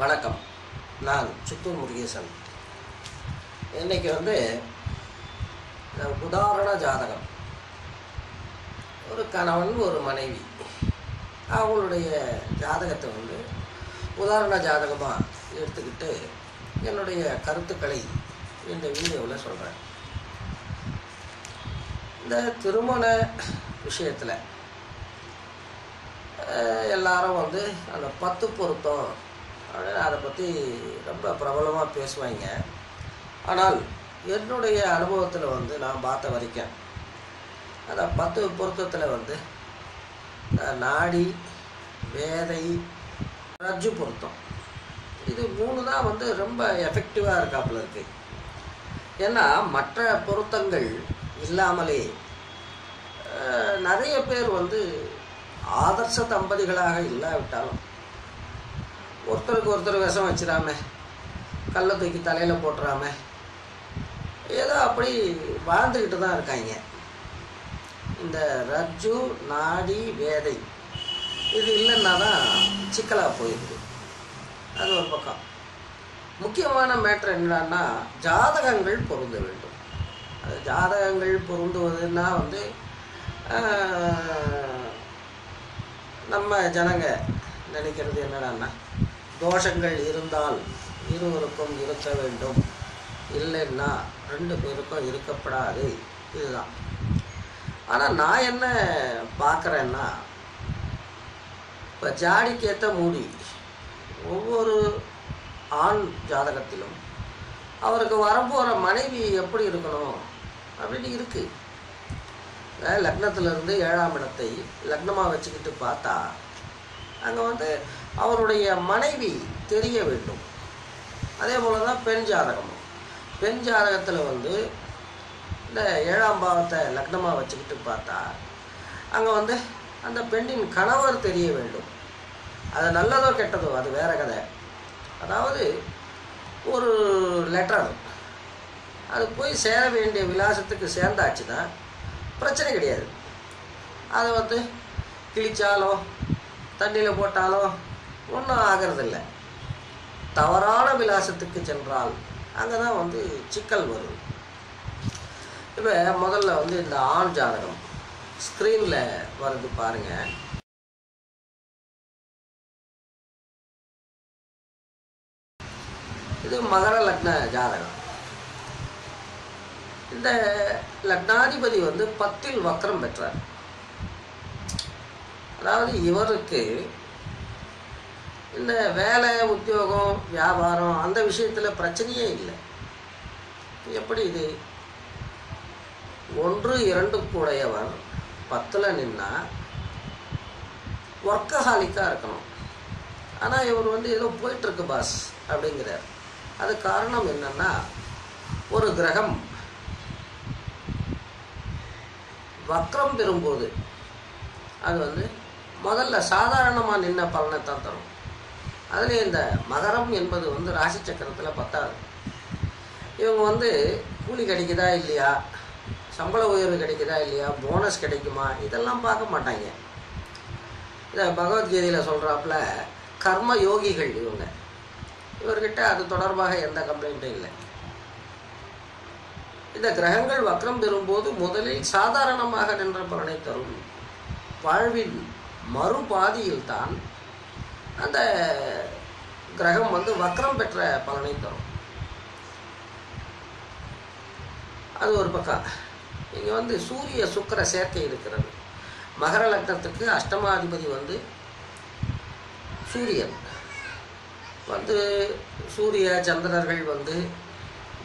வணக்கம். நான் சித்தூர் முருகேசன். இன்னைக்கு வந்து உதாரண ஜாதகம். ஒரு கணவன் ஒரு மனைவி. அவங்களுடைய ஜாதகத்தை வந்து உதாரண ஜாதகமாக எடுத்துக்கிட்டு என்னுடைய கருத்துக்களை இந்த வீடியோவில் சொல்கிறேன் இந்த திருமண விஷயத்தில் எல்லாரும் வந்து அந்த பத்து பொருத்தம் அப்படின்னு அதை பற்றி ரொம்ப பிரபலமாக பேசுவாங்க. ஆனால் என்னுடைய அனுபவத்தில் வந்து நான் பார்த்த வரைக்கும் அந்த பத்து பொருத்தத்தில் வந்து நாடி வேதை ரஜ்ஜு பொருத்தம். இது மூணு தான் வந்து ரொம்ப எஃபெக்டிவாக இருக்காப்புல இருக்கு. ஏன்னா மற்ற பொருத்தங்கள் இல்லாமலே நிறைய பேர் வந்து ஆதர்ச தம்பதிகளாக இல்லாவிட்டாலும் ஒருத்தருக்கு ஒருத்தர் விஷம் வச்சிடாம கல்லை தூக்கி தலையில் போட்டுறாம ஏதோ அப்படி வாழ்ந்துக்கிட்டு தான் இருக்காங்க. இந்த ரஜ்ஜு நாடி வேதை இது இல்லைன்னா தான் சிக்கலாக போயிடுது. அது ஒரு பக்கம். முக்கியமான மேட்ரு என்னடான்னா ஜாதகங்கள் பொருந்த வேண்டும். அது ஜாதகங்கள் பொருந்துவதுன்னா வந்து நம்ம ஜனங்க நினைக்கிறது என்னடான்னா தோஷங்கள் இருந்தால் இருவருக்கும் இருக்க வேண்டும். இல்லைன்னா ரெண்டு பேருக்கும் இருக்கப்படாது. இதுதான். ஆனால் நான் என்ன பார்க்குறேன்னா இப்போ ஜாடிக்கேற்ற மூடி ஒவ்வொரு ஆண் ஜாதகத்திலும் அவருக்கு வரப்போகிற மனைவி எப்படி இருக்கணும் அப்படின்னு இருக்குது லக்னத்திலிருந்து ஏழாம் இடத்தை லக்னமாக வச்சுக்கிட்டு பார்த்தா அங்கே வந்து அவருடைய மனைவி தெரிய வேண்டும். அதே போல தான் பெண் ஜாதகமும். பெண் ஜாதகத்தில் வந்து இந்த ஏழாம் பாவத்தை லக்னமாக வச்சுக்கிட்டு பார்த்தா அங்கே வந்து அந்த பெண்ணின் கணவர் தெரிய வேண்டும். அது நல்லதோ கெட்டதோ அது வேற கதை. அதாவது ஒரு லெட்டர் அது போய் சேர வேண்டிய விலாசத்துக்கு சேர்ந்தாச்சுன்னா பிரச்சனை கிடையாது. அதை வந்து கிழிச்சாலோ தண்ணியில் போட்டாலோ ஒன்றும் ஆகிறதில்ல தவறான விலாசத்துக்கு சென்றால் அங்கே தான் வந்து சிக்கல் வரும். இப்போ முதல்ல வந்து இந்த ஆண் ஜாதகம் ஸ்க்ரீனில் வருது பாருங்க. இது மகர லக்ன ஜாதகம். இந்த லக்னாதிபதி வந்து பத்தில் வக்ரம் பெற்றார். அதாவது இவருக்கு இல்லை வேலை உத்தியோகம் வியாபாரம் அந்த விஷயத்தில் பிரச்சனையே இல்லை. எப்படி இது? ஒன்று இரண்டு கூடையவர் பத்தில் நின்னா ஒர்க்கஹாலிக்காக இருக்கணும். ஆனால் இவர் வந்து ஏதோ போயிட்டுருக்கு பாஸ் அப்படிங்கிறார். அது காரணம் என்னென்னா ஒரு கிரகம் வக்ரம் பெறும்போது அது வந்து முதல்ல சாதாரணமாக நின்ன பலனை தான் தரும். அதுலேயும் இந்த மகரம் என்பது வந்து ராசி சக்கரத்தில் பத்தாது இவங்க வந்து கூலி கிடைக்குதா இல்லையா? சம்பள உயர்வு கிடைக்குதா இல்லையா? போனஸ் கிடைக்குமா? இதெல்லாம் பார்க்க மாட்டாங்க. இதை பகவத்கீதையில் சொல்கிறாப்புல கர்ம யோகிகள் இவங்க. இவர்கிட்ட அது தொடர்பாக எந்த கம்ப்ளைண்ட்டும் இல்லை. இந்த கிரகங்கள் வக்ரம் பெறும்போது முதலில் சாதாரணமாக நின்ற பலனை தரும். வாழ்வின் மறுபாதியில் தான் அந்த கிரகம் வந்து வக்ரம் பெற்ற பலனை தரும். அது ஒரு பக்கம். இங்கே வந்து சூரிய சுக்கிர சேர்க்கை இருக்கிறது. மகர லக்னத்துக்கு அஷ்டமாதிபதி வந்து சூரியன். வந்து சூரிய சந்திரர்கள் வந்து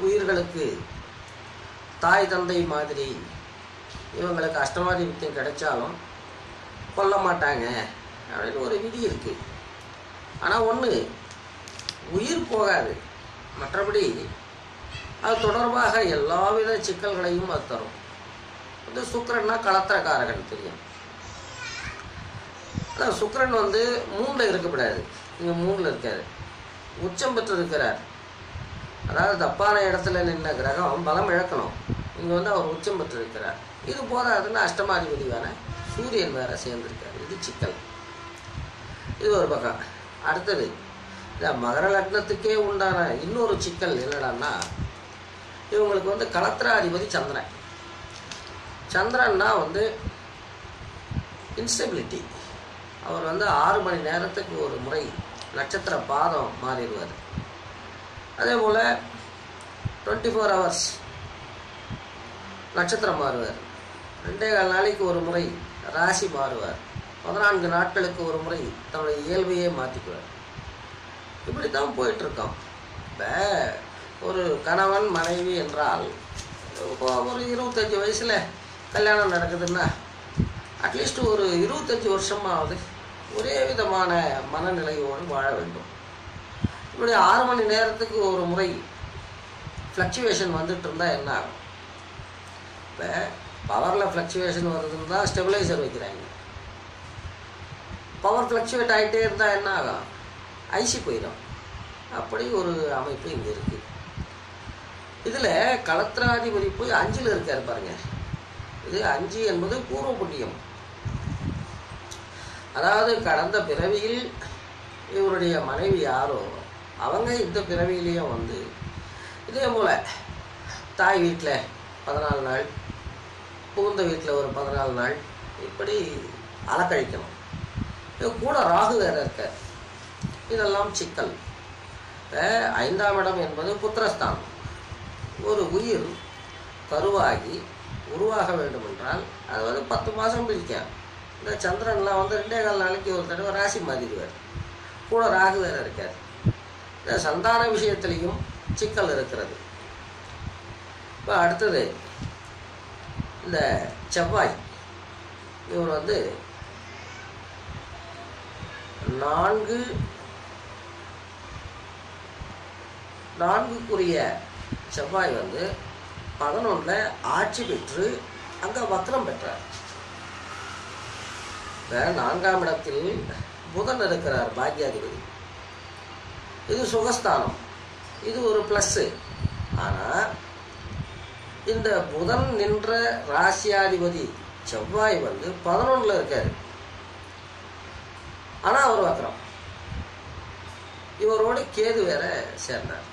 உயிர்களுக்கு தாய் தந்தை மாதிரி இவங்களுக்கு அஷ்டமாதிபத்தியம் கிடைச்சாலும் கொல்ல மாட்டாங்க அப்படின்னு ஒரு விதி இருக்குது ஆனால் ஒன்று உயிர் போகாது. மற்றபடி அது தொடர்பாக எல்லாவித சிக்கல்களையும் அது தரும். வந்து சுக்கரன்னா களத்திரக்காரகன் தெரியும். ஆனால் சுக்கரன் வந்து மூணில் இருக்கக்கூடாது இங்கே மூணில் இருக்காது உச்சம் பெற்று இருக்கிறார். அதாவது தப்பான இடத்துல நின்ற கிரகம் பலம் இழக்கணும். இங்கே வந்து அவர் உச்சம் பெற்று இருக்கிறார். இது போதாதுன்னு அஷ்டமாதிபதி வேற சூரியன் வேற சேர்ந்திருக்காரு. இது சிக்கல். இது ஒரு பக்கம். அடுத்தது இந்த மகர லக்னத்துக்கே உண்டான இன்னொரு சிக்கல் என்னடான்னா இவங்களுக்கு வந்து கலத்திராதிபதி சந்திரன். சந்திரன்னா வந்து இன்ஸ்டபிலிட்டி அவர் வந்து ஆறு மணி நேரத்துக்கு ஒரு முறை நட்சத்திர பாதம் மாறிடுவார். அதே போல் டுவெண்ட்டி ஃபோர் ஹவர்ஸ் நட்சத்திரம் மாறுவார். ரெண்டே கால் நாளைக்கு ஒரு முறை ராசி மாறுவார். பதினான்கு நாட்களுக்கு ஒரு முறை தன்னுடைய இயல்பையே மாற்றிக்குவார் இப்படி தான் போயிட்டுருக்கோம். இப்போ ஒரு கணவன் மனைவி என்றால் இப்போ ஒரு இருபத்தஞ்சி வயசில் கல்யாணம் நடக்குதுன்னா அட்லீஸ்ட் ஒரு இருபத்தஞ்சி வருஷமாவது ஒரே விதமான மனநிலையோடு வாழ வேண்டும். இப்படி ஆறு மணி நேரத்துக்கு ஒரு முறை ஃப்ளக்சுவேஷன் வந்துட்டு இருந்தால் என்ன ஆகும்? இப்போ பவரில் ஃப்ளக்சுவேஷன் வருதுன்னு தான் ஸ்டெபிலைசர் வைக்கிறாங்க. பவர் ஃப்ளக்சுவேட் ஆகிட்டே இருந்தால் என்ன ஆகும்? ஐசி போயிடும். அப்படி ஒரு அமைப்பு இங்கே இருக்குது இதில் களத்திராதிபதி போய் அஞ்சில் இருக்கார் பாருங்க. இது அஞ்சு என்பது பூர்வ புண்ணியம். அதாவது கடந்த பிறவியில் இவருடைய மனைவி யாரோ அவங்க இந்த பிறவியிலையும் வந்து இதே போல் தாய் வீட்டில் பதினாலு நாள் புகுந்த வீட்டில் ஒரு பதினாலு நாள் இப்படி அலக்கழிக்கணும். இது கூட ராகு வேற இருக்கார். இதெல்லாம் சிக்கல். ஐந்தாம் இடம் என்பது புத்திரஸ்தானம். ஒரு உயிர் கருவாகி உருவாக வேண்டும் என்றால் அது வந்து பத்து மாதம் பிடிக்கும். இந்த சந்திரன்லாம் வந்து ரெண்டே கால் நாளைக்கு ஒரு தடவை ராசி மாறிடுவார். கூட ராகு வேற இருக்கார். இந்த சந்தான விஷயத்திலையும் சிக்கல் இருக்கிறது. இப்போ அடுத்தது இந்த செவ்வாய். இவர் வந்து நான்கு நான்குக்குரிய செவ்வாய் வந்து பதினொன்றில் ஆட்சி பெற்று அங்கே வக்ரம் பெற்றார். இப்போ நான்காம் இடத்தில் புதன் இருக்கிறார் பாக்யாதிபதி. இது சுகஸ்தானம். இது ஒரு ப்ளஸ்ஸு ஆனால் இந்த புதன் நின்ற ராசியாதிபதி செவ்வாய் வந்து பதினொன்றில் இருக்கார். ஆனால் அவர் வக்ரம் இவரோடு கேது வேற சேர்ந்தார்.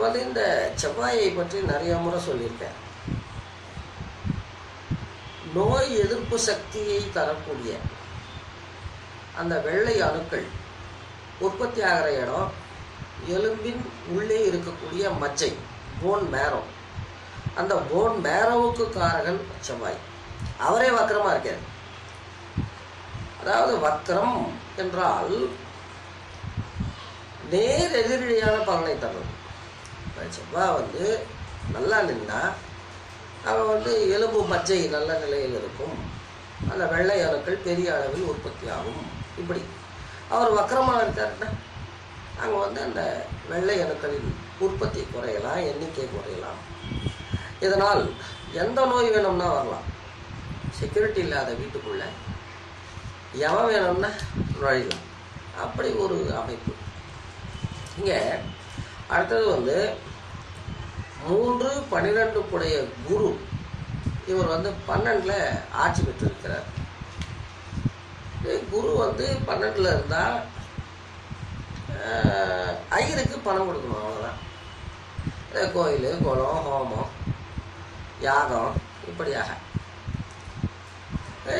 வந்து இந்த செவ்வாயை பற்றி நிறைய முறை சொல்லியிருக்கேன் நோய் எதிர்ப்பு சக்தியை தரக்கூடிய அந்த வெள்ளை அணுக்கள் உற்பத்தி ஆகிற இடம் எலும்பின் உள்ளே இருக்கக்கூடிய மச்சை போன் மேரோ அந்த போன் மேரோவுக்கு காரகன் செவ்வாய். அவரே வக்கரமாக இருக்கார். அதாவது வக்ரம் என்றால் நேர் எதிரடியான பலனை தரும். செவ்வாய் வந்து நல்லா நின்னா அவன் வந்து எலும்பு மஜ்ஜை நல்ல நிலையில் இருக்கும். அந்த வெள்ளை அணுக்கள் பெரிய அளவில் உற்பத்தி ஆகும். இப்படி. அவர் வக்கரமாக இருக்காருன்னா அங்கே வந்து அந்த வெள்ளை அணுக்களின் உற்பத்தி குறையலாம் எண்ணிக்கை குறையலாம். இதனால் எந்த நோய் வேணும்னா வரலாம். செக்யூரிட்டி இல்லாத வீட்டுக்குள்ளே எவன் வேணும்னா நுழையலாம் அப்படி ஒரு அமைப்பு. இங்கே அடுத்தது வந்து மூன்று பன்னிரெண்டுக்குடைய குரு இவர் வந்து பன்னெண்டில் ஆட்சி பெற்றிருக்கிறார். குரு வந்து பன்னெண்டில் இருந்தால் ஐயருக்கு பணம் கொடுக்கணும் அவ்வளோதான் கோயில் குளம் ஹோமம் யாகம் இப்படியாக.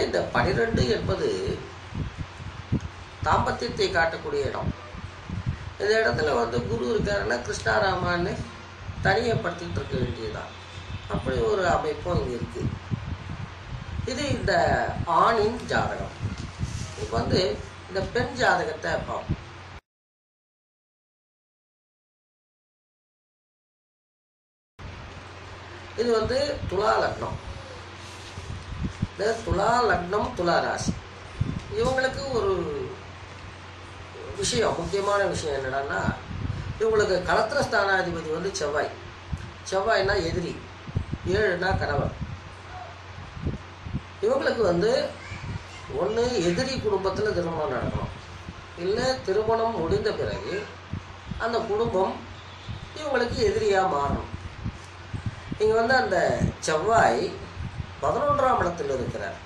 இந்த பனிரெண்டு என்பது தாம்பத்தியத்தை காட்டக்கூடிய இடம். இந்த இடத்துல வந்து குரு இருக்காருன்னா கிருஷ்ணாராமான்னு தனியப்படுத்திட்டு இருக்க வேண்டியதுதான். அப்படி ஒரு அமைப்பும் இங்கே இருக்கு. இது இந்த ஆணின் ஜாதகம். இப்போ வந்து இந்த பெண் ஜாதகத்தை பார்ப்போம். இது வந்து துலா லக்னம். இந்த துலா லக்னம் துலா ராசி. இவங்களுக்கு ஒரு விஷயம் முக்கியமான விஷயம் என்னடான்னா இவங்களுக்கு களத்திர ஸ்தானாதிபதி வந்து செவ்வாய். செவ்வாய்னா எதிரி ஏழுனா கணவன். இவங்களுக்கு வந்து ஒன்று எதிரி குடும்பத்தில் திருமணம் நடக்கணும். இல்லை திருமணம் முடிந்த பிறகு அந்த குடும்பம் இவங்களுக்கு எதிரியாக மாறணும். இங்கே வந்து அந்த செவ்வாய் பதினொன்றாம் இடத்தில் இருக்கிறார்.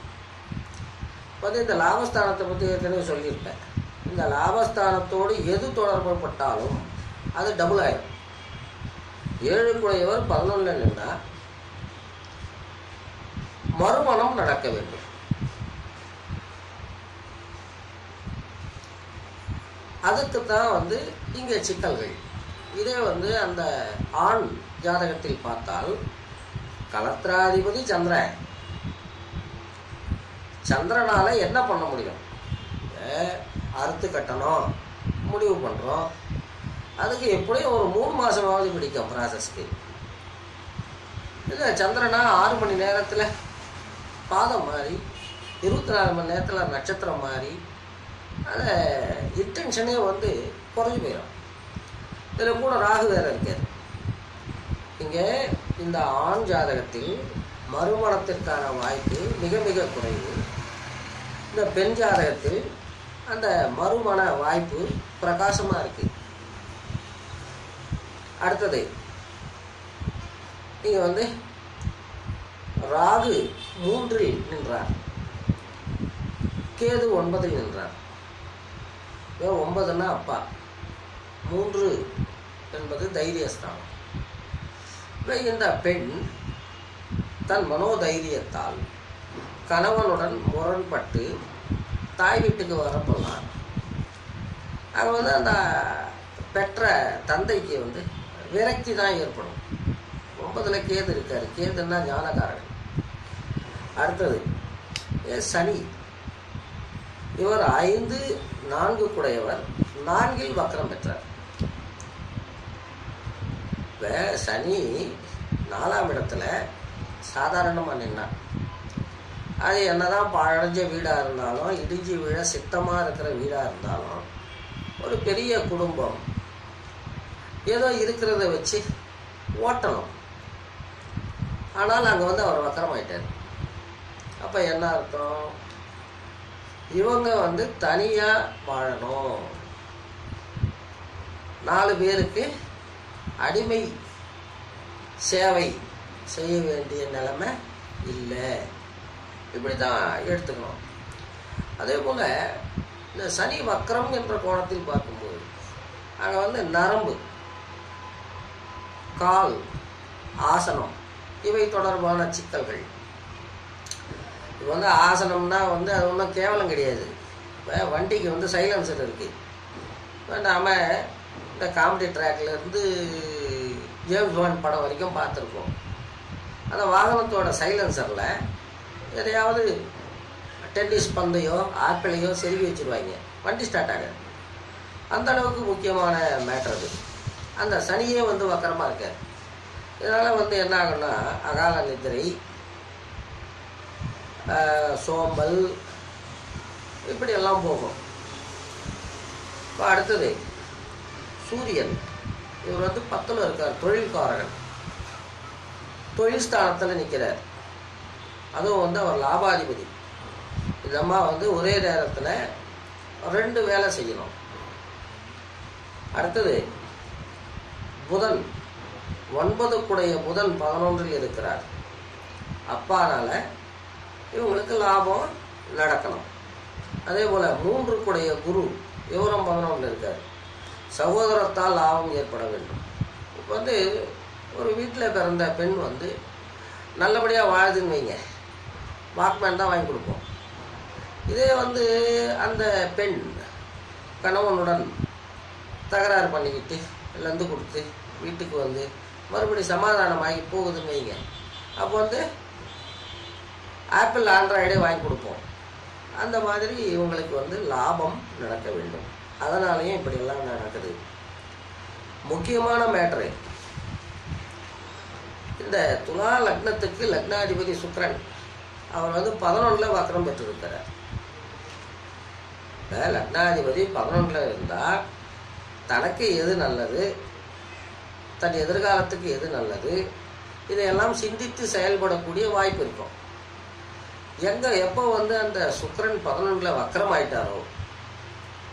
வந்து இந்த லாபஸ்தானத்தை பற்றி ஏற்கனவே சொல்லியிருப்பேன். இந்த லாபஸ்தானத்தோடு எது தொடர்புப்பட்டாலும் அது டபுள் ஆயிடும் ஏழுக்குடையவர் பதினொன்றில் நின்றால் மறுமணம் நடக்க வேண்டும். அதுக்கு தான் வந்து இங்கே சிக்கல்கள். இதே வந்து அந்த ஆண் ஜாதகத்தில் பார்த்தால் கலத்திராதிபதி சந்திரன். சந்திரனால என்ன பண்ண முடியும்? அறுத்து கட்டணும் முடிவு பண்ணுறோம் அதுக்கு எப்படியும் ஒரு மூணு மாதமாவது பிடிக்கும் ப்ராசஸ்க்கு இல்லை சந்திரனா ஆறு மணி நேரத்தில் பாதம் மாறி இருபத்தி நாலு மணி நேரத்தில் நட்சத்திரம் மாறி அதை இன்டென்ஷனே வந்து குறைஞ்சு போயிடும் இதில் கூட ராகு வேறு இருக்காது இங்கே இந்த ஆண் ஜாதகத்தில் மறுமணத்திற்கான வாய்ப்பு மிக மிக குறைவு. இந்த பெண் ஜாதகத்தில் அந்த மறுமண வாய்ப்பு பிரகாசமாக இருக்கு. அடுத்தது இங்கே வந்து ராகு மூன்றில் நின்றார். கேது ஒன்பதில் நின்றார். இவன் ஒன்பதுன்னா அப்பா. மூன்று என்பது தைரியஸ்தானம். இந்த பெண் தன் மனோதைரியத்தால் கணவனுடன் முரண்பட்டு தாய் வீட்டுக்கு வரப்போலாம் அங்கே வந்து அந்த பெற்ற தந்தைக்கு வந்து விரக்தி தான் ஏற்படும். ஒன்பதில் கேது இருக்காரு. கேதுன்னா ஞானகாரன் அடுத்தது சனி. இவர் ஐந்து நான்கு குடையவர். நான்கில் வக்கரம் பெற்றார். இப்போ சனி நாலாம் இடத்துல சாதாரணமாக நின்னார். அது என்னதான் பழஞ்ச வீடாக இருந்தாலும் இடிஞ்சு விழ சித்தமாக இருக்கிற வீடாக இருந்தாலும் ஒரு பெரிய குடும்பம். ஏதோ இருக்கிறத வச்சு ஓட்டணும். ஆனால் அங்கே வந்து அவர் வக்கரமாயிட்டார். அப்போ என்ன அர்த்தம்? இவங்க வந்து தனியாக வாழணும். நாலு பேருக்கு அடிமை சேவை செய்ய வேண்டிய நிலைமை இல்லை. இப்படி தான் எடுத்துக்கணும். அதே போல் இந்த சனி வக்கரம் என்ற கோணத்தில் பார்க்கும்போது அங்கே வந்து நரம்பு கால் ஆசனம் இவை தொடர்பான சிக்கல்கள். இது வந்து ஆசனம்னா வந்து அது ஒன்றும் கேவலம் கிடையாது. இப்போ வண்டிக்கு வந்து சைலன்சர் இருக்குது இப்போ நாம் இந்த காமெடி ட்ராக்லேருந்து ஜேம்ஸ் பாண்ட் படம் வரைக்கும் பார்த்துருக்கோம் அந்த வாகனத்தோட சைலன்சரில் எதையாவது டென்னிஸ் பந்தையோ ஆப்பிளையோ செருவி வச்சுருவாங்க. வண்டி ஸ்டார்ட் ஆகாது. அந்த அளவுக்கு முக்கியமான மேட்டர் அது. அந்த சனியே வந்து வக்கரமாக இருக்கார். இதனால் வந்து என்ன ஆகும்னா அகால நிதிரை சோம்பல் இப்படி எல்லாம் போகும். இப்போ அடுத்தது சூரியன். இவர் வந்து பத்தில் இருக்கார் தொழில்காரகன். தொழில் ஸ்தானத்தில் நிற்கிறார் அதுவும் வந்து அவர் லாபாதிபதி. இந்த அம்மா வந்து ஒரே நேரத்தில் ரெண்டு வேலை செய்யணும். அடுத்தது புதன். ஒன்பதுக்குடைய புதன் பதினொன்றில் இருக்கிறார். அப்பானால் இவங்களுக்கு லாபம் நடக்கணும். அதே போல் மூன்றுக்குடைய குரு விவரம் பதினொன்று இருக்கார். சகோதரத்தால் லாபம் ஏற்பட வேண்டும். இப்போ வந்து ஒரு வீட்டில் பிறந்த பெண் வந்து நல்லபடியாக வாழுதுன்னு வைங்க. வாக்மேன் தான் வாங்கி கொடுப்போம். இதே வந்து அந்த பெண் கணவனுடன் தகராறு பண்ணிக்கிட்டு லந்து கொடுத்து வீட்டுக்கு வந்து மறுபடி சமாதானமாகி போகுதுன்னு வைங்க. அப்போ வந்து ஆப்பிள் ஆண்ட்ராய்டே வாங்கி கொடுப்போம். அந்த மாதிரி இவங்களுக்கு வந்து லாபம் நடக்க வேண்டும். அதனாலேயும் இப்படியெல்லாம் நடக்குது. முக்கியமான மேட்ரு. இந்த துலா லக்னத்துக்கு லக்னாதிபதி சுக்ரன் அவர் வந்து பதினொன்றில் வக்கரம் பெற்றிருக்கிறார். இந்த லக்னாதிபதி பதினொன்றில் இருந்தால் தனக்கு எது நல்லது தன் எதிர்காலத்துக்கு எது நல்லது இதையெல்லாம் சிந்தித்து செயல்படக்கூடிய வாய்ப்பு இருக்கும். எங்கே எப்போ வந்து அந்த சுக்கரன் பதினொன்றில் வக்கரம் ஆயிட்டாரோ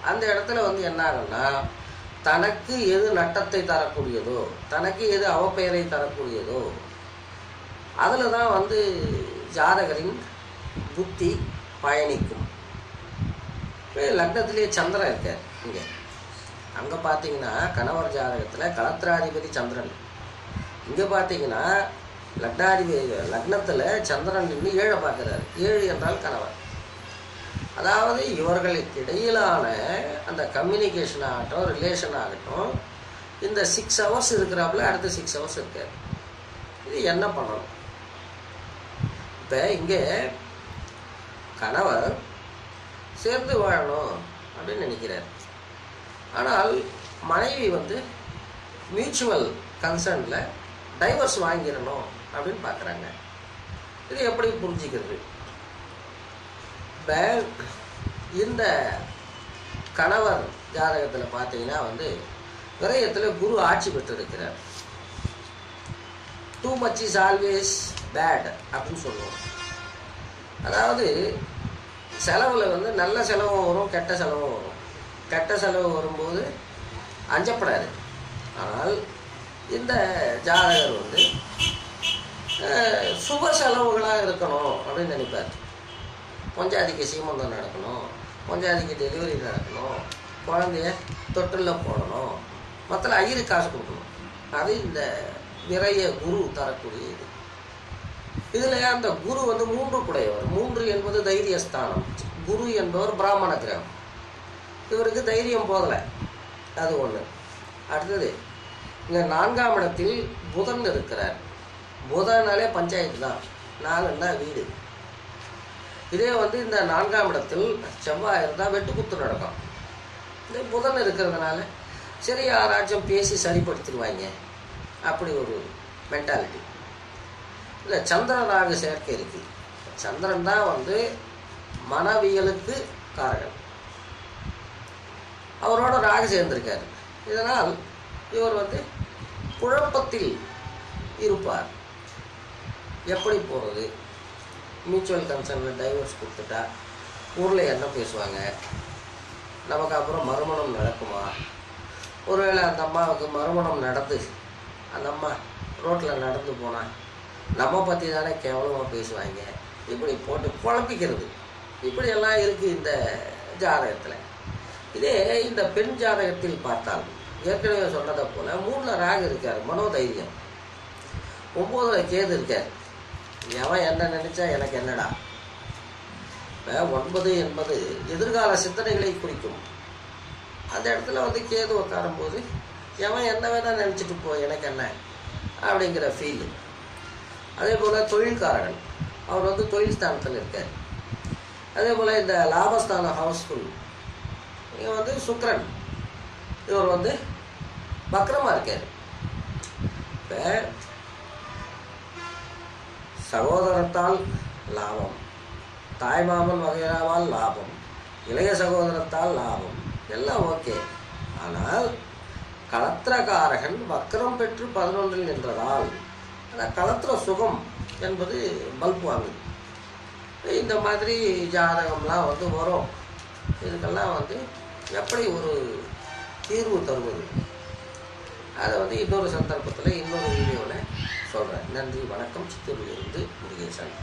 அந்த இடத்துல வந்து என்ன ஆகும்னா தனக்கு எது நட்டத்தை தரக்கூடியதோ தனக்கு எது அவப்பெயரை தரக்கூடியதோ அதில் தான் வந்து ஜாதகரின் புத்தி பயணிக்கும். இப்போ லக்னத்திலேயே சந்திரன் இருக்கார் இங்கே. அங்கே பார்த்தீங்கன்னா கணவர் ஜாதகத்தில் கலத்திராதிபதி சந்திரன். இங்கே பார்த்தீங்கன்னா லக்னாதிபதி லக்னத்தில் சந்திரன் நின்று ஏழை பார்க்குறாரு. ஏழு என்றால் கணவர் அதாவது இவர்களுக்கு இடையிலான அந்த கம்யூனிகேஷன் ஆகட்டும் ரிலேஷன் ஆகட்டும் இந்த சிக்ஸ் ஹவர்ஸ் இருக்கிறாப்புல அடுத்த சிக்ஸ் ஹவர்ஸ் இருக்காது இது என்ன பண்ணணும் இப்போ இங்கே கணவர் சேர்ந்து வாழணும் அப்படின்னு நினைக்கிறார். ஆனால் மனைவி வந்து மியூச்சுவல் கன்சர்னில் டைவர்ஸ் வாங்கிடணும் அப்படின்னு பார்க்குறாங்க. இது எப்படி புரிஞ்சிக்கிறது? இப்போ இந்த கணவர் ஜாதகத்தில் பார்த்தீங்கன்னா வந்து விரயத்தில் குரு ஆட்சி பெற்றிருக்கிறார். Too much is always bad அப்படின்னு சொல்லுவோம். அதாவது செலவில் வந்து நல்ல செலவும் வரும் கெட்ட செலவும் வரும். கெட்ட செலவு வரும்போது அஞ்சப்படாது. ஆனால் இந்த ஜாதகர் வந்து சுப செலவுகளாக இருக்கணும் அப்படின்னு நினைப்பார். பொஞ்சாதிக்கு சீமந்தம் நடக்கணும் பொஞ்சாதிக்கு டெலிவரி நடக்கணும் குழந்தைய தொட்டிலில் போடணும் மற்ற ஐயரு காசு கொடுக்கணும். அது இந்த விரைய குரு தரக்கூடிய இது இதில் அந்த குரு வந்து மூன்று குடையவர்? மூன்று என்பது தைரியஸ்தானம். குரு என்பவர் பிராமண கிரகம். இவருக்கு தைரியம் போதலை அது ஒன்று அடுத்தது இங்கே நான்காம் இடத்தில் புதன் இருக்கிறார். புதனாலே பஞ்சாயத்து தான். நாலுன்னா வீடு. இதே வந்து இந்த நான்காம் இடத்தில் செவ்வாய் இருந்தால் வெட்டுக்குத்து நடக்கும். இந்த புதன் இருக்கிறதுனால சரி யாராச்சும் பேசி சரிப்படுத்திடுவாங்க. அப்படி ஒரு மென்டாலிட்டி இல்லை சந்திரனாக சேர்க்கை இருக்கு. சந்திரன் தான் வந்து மனவியலுக்கு காரகன். அவரோட ராகு சேர்ந்திருக்காரு. இதனால் இவர் வந்து குழப்பத்தில் இருப்பார். எப்படி போகிறது மியூச்சுவல் கன்சர்னில் டைவர்ஸ் கொடுத்துட்டா ஊரில் என்ன பேசுவாங்க? நமக்கு அப்புறம் மறுமணம் நடக்குமா? ஒருவேளை அந்த அம்மாவுக்கு மறுமணம் நடந்து அந்த அம்மா ரோட்டில் நடந்து போனால் நம்ம பற்றி தானே கேவலமாக பேசுவாங்க? இப்படி போட்டு குழப்பிக்கிறது. இப்படியெல்லாம் இருக்குது இந்த ஜாதகத்தில். இதே இந்த பெண் ஜாதகத்தில் பார்த்தால் ஏற்கனவே சொன்னதை போல மூணில் ராகு இருக்கார் மனோதைரியம். ஒம்போதில் கேது இருக்கார். எவன் என்ன நினைச்சா எனக்கு என்னடா? இப்போ ஒன்பது என்பது எதிர்கால சிந்தனைகளை குறிக்கும். அந்த இடத்துல வந்து கேது உட்காரும்போது எவன் என்ன வேணா நினச்சிட்டு போ எனக்கு என்ன? அப்படிங்கிற ஃபீல் அதே போல் தொழில்காரகன் அவர் வந்து தொழில் ஸ்தானத்தில் இருக்கார். அதே போல் இந்த லாபஸ்தானம் ஹவுஸ்ஃபுல் இங்கே வந்து சுக்ரன் இவர் வந்து பக்ரமாக இருக்கார். இப்போ சகோதரத்தால் லாபம். தாய்மாமன் வகையாவால் லாபம். இளைய சகோதரத்தால் லாபம். எல்லாம் ஓகே. ஆனால் களத்திரகாரகன் வக்ரம் பெற்று பதினொன்றில் நின்றதால் அந்த சுகம் என்பது பல்ப் வாங்குது இந்த மாதிரி ஜாதகம்லாம் வந்து வரும். இதுக்கெல்லாம் வந்து எப்படி ஒரு தீர்வு தருவது? அதை வந்து இன்னொரு சந்தர்ப்பத்தில் இன்னொரு வீடியோவில் சொல்கிறேன் நன்றி வணக்கம். சித்தூரிலிருந்து முருகேசன்.